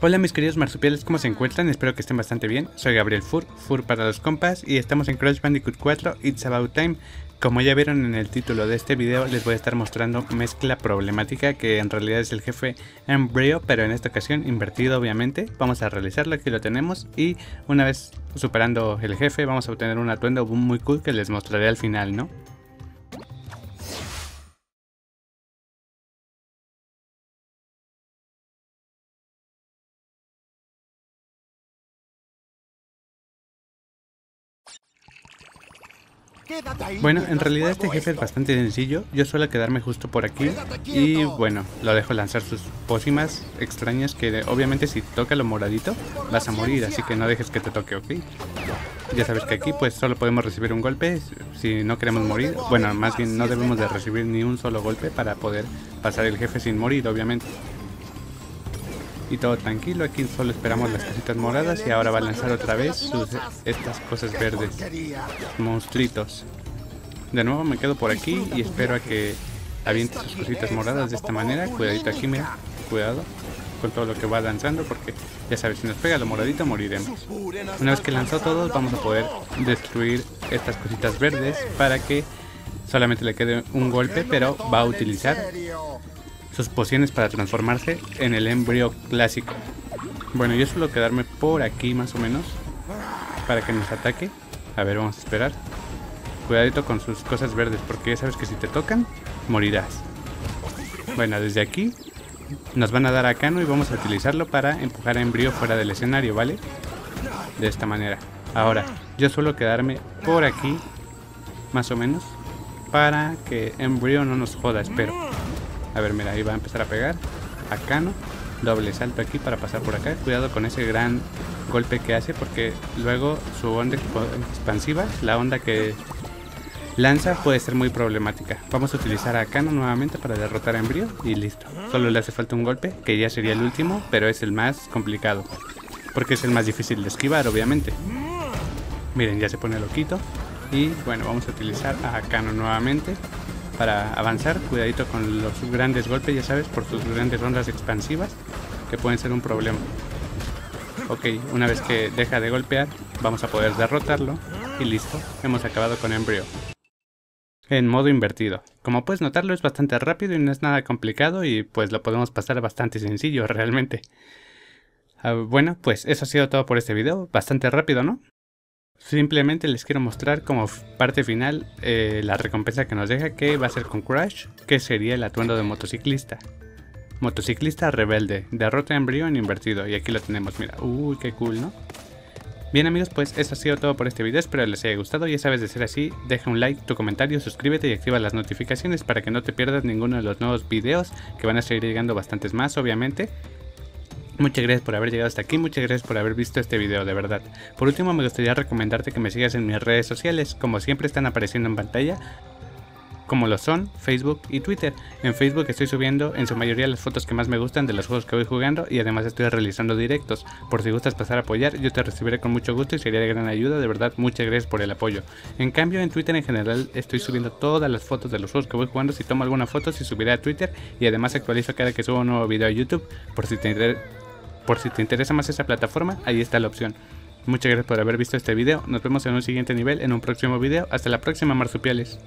Hola mis queridos marsupiales, ¿cómo se encuentran? Espero que estén bastante bien. Soy Gabriel Fur, Fur para los compas y estamos en Crash Bandicoot 4 It's About Time. Como ya vieron en el título de este video, les voy a estar mostrando mezcla problemática que en realidad es el jefe Embryo, pero en esta ocasión invertido obviamente. Vamos a realizarlo, aquí lo tenemos y una vez superando el jefe vamos a obtener un atuendo muy cool que les mostraré al final, ¿no? Bueno, en realidad este jefe es bastante sencillo, yo suelo quedarme justo por aquí y bueno, lo dejo lanzar sus pócimas extrañas que obviamente si toca lo moradito vas a morir, así que no dejes que te toque, ¿ok? Ya sabes que aquí pues solo podemos recibir un golpe si no queremos morir, bueno, más bien no debemos de recibir ni un solo golpe para poder pasar el jefe sin morir, obviamente y todo tranquilo. Aquí solo esperamos las cositas moradas y ahora va a lanzar otra vez sus, estas cosas verdes. Monstruitos. De nuevo me quedo por aquí y espero a que aviente sus cositas moradas de esta manera. Cuidadito aquí, mira. Cuidado con todo lo que va lanzando porque ya sabes, si nos pega lo moradito moriremos. Una vez que lanzó todos vamos a poder destruir estas cositas verdes para que solamente le quede un golpe pero va a utilizar sus pociones para transformarse en el embrio clásico. Bueno, yo suelo quedarme por aquí más o menos para que nos ataque. A ver, vamos a esperar. Cuidadito con sus cosas verdes porque ya sabes que si te tocan, morirás. Bueno, desde aquí nos van a dar a Cano y vamos a utilizarlo para empujar a Embrio fuera del escenario, ¿vale? De esta manera. Ahora, yo suelo quedarme por aquí, más o menos, para que Embrio no nos joda, espero. A ver, mira, ahí va a empezar a pegar. Acá no. Doble salto aquí para pasar por acá. Cuidado con ese gran golpe que hace porque luego su onda expansiva, la onda que lanza puede ser muy problemática. Vamos a utilizar a Kano nuevamente para derrotar a Embrio y listo. Solo le hace falta un golpe, que ya sería el último, pero es el más complicado. Porque es el más difícil de esquivar, obviamente. Miren, ya se pone loquito. Y bueno, vamos a utilizar a Kano nuevamente para avanzar. Cuidadito con los grandes golpes, ya sabes, por sus grandes ondas expansivas, que pueden ser un problema. Ok, una vez que deja de golpear, vamos a poder derrotarlo. Y listo, hemos acabado con Embryo. En modo invertido. Como puedes notarlo es bastante rápido y no es nada complicado y pues lo podemos pasar bastante sencillo realmente. Ah, bueno, pues eso ha sido todo por este video. Bastante rápido, ¿no? Simplemente les quiero mostrar como parte final eh, la recompensa que nos deja que va a ser con Crash, que sería el atuendo de motociclista. Motociclista rebelde, derrota embrión invertido y aquí lo tenemos, mira, uy qué cool ¿no? Bien amigos, pues eso ha sido todo por este video, espero les haya gustado, ya sabes de ser así, deja un like, tu comentario, suscríbete y activa las notificaciones para que no te pierdas ninguno de los nuevos videos que van a seguir llegando bastantes más obviamente. Muchas gracias por haber llegado hasta aquí, muchas gracias por haber visto este video, de verdad. Por último me gustaría recomendarte que me sigas en mis redes sociales, como siempre están apareciendo en pantalla, como lo son Facebook y Twitter. En Facebook estoy subiendo en su mayoría las fotos que más me gustan de los juegos que voy jugando y además estoy realizando directos. Por si gustas pasar a apoyar, yo te recibiré con mucho gusto y sería de gran ayuda, de verdad muchas gracias por el apoyo. En cambio en Twitter en general estoy subiendo todas las fotos de los juegos que voy jugando, si tomo alguna foto si subiré a Twitter y además actualizo cada que subo un nuevo video a YouTube por si te por si te interesa más esa plataforma, ahí está la opción. Muchas gracias por haber visto este video, nos vemos en un siguiente nivel en un próximo video, hasta la próxima marsupiales.